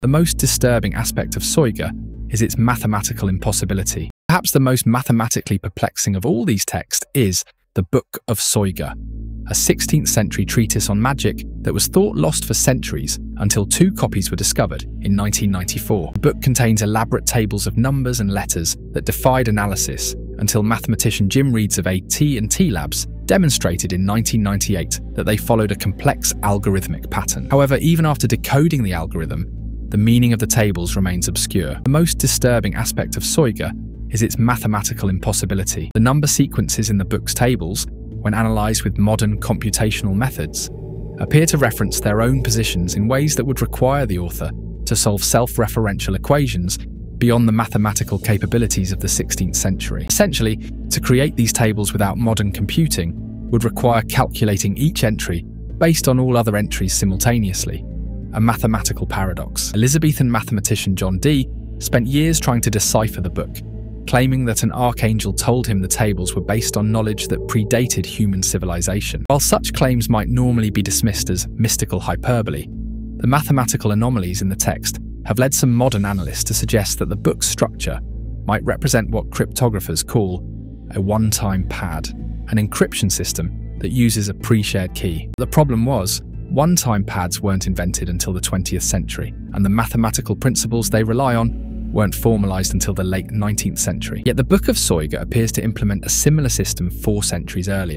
The most disturbing aspect of Soyga is its mathematical impossibility. Perhaps the most mathematically perplexing of all these texts is the Book of Soyga, a 16th century treatise on magic that was thought lost for centuries until two copies were discovered in 1994. The book contains elaborate tables of numbers and letters that defied analysis until mathematician Jim Reeds of AT&T Labs demonstrated in 1998 that they followed a complex algorithmic pattern. However, even after decoding the algorithm, the meaning of the tables remains obscure. The most disturbing aspect of Soyga is its mathematical impossibility. The number sequences in the book's tables, when analysed with modern computational methods, appear to reference their own positions in ways that would require the author to solve self-referential equations beyond the mathematical capabilities of the 16th century. Essentially, to create these tables without modern computing would require calculating each entry based on all other entries simultaneously, a mathematical paradox. Elizabethan mathematician John Dee spent years trying to decipher the book, claiming that an archangel told him the tables were based on knowledge that predated human civilization. While such claims might normally be dismissed as mystical hyperbole, the mathematical anomalies in the text have led some modern analysts to suggest that the book's structure might represent what cryptographers call a one-time pad, an encryption system that uses a pre-shared key. The problem was, one-time pads weren't invented until the 20th century, and the mathematical principles they rely on weren't formalized until the late 19th century. Yet the Book of Soyga appears to implement a similar system four centuries earlier.